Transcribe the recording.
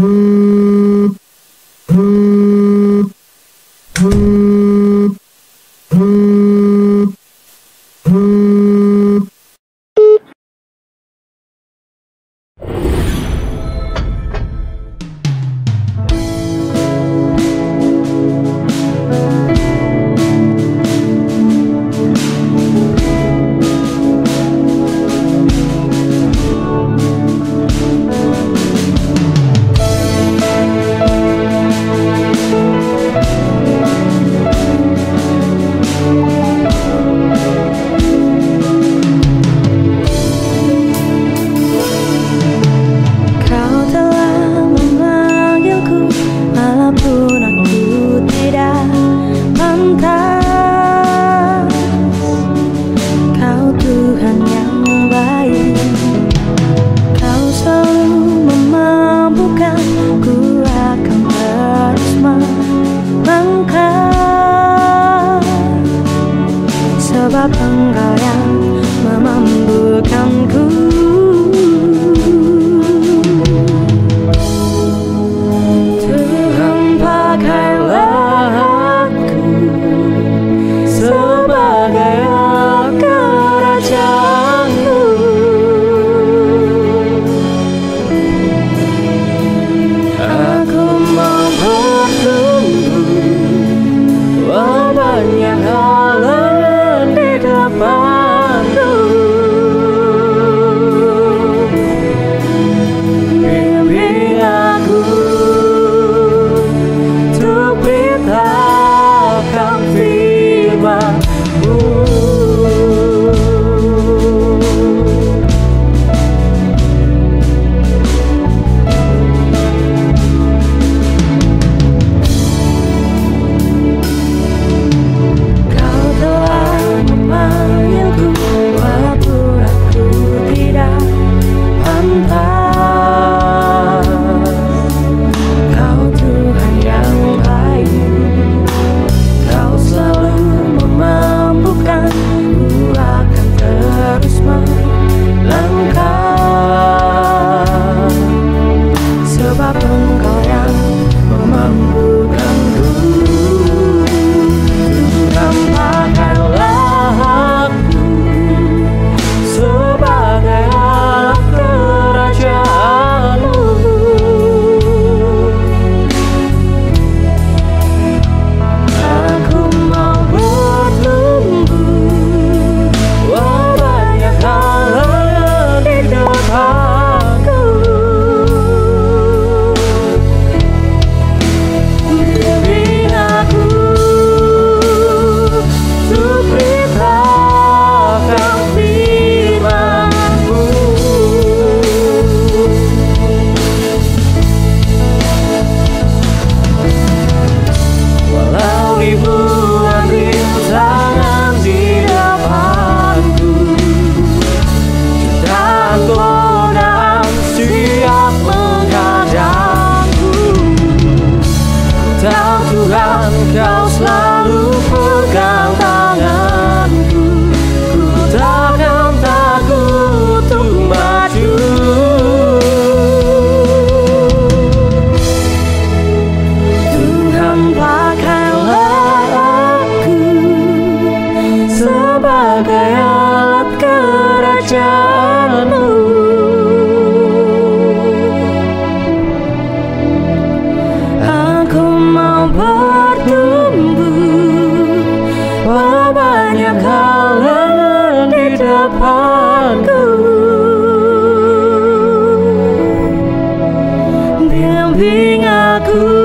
Mm-hmm. 浪漂 Ooh.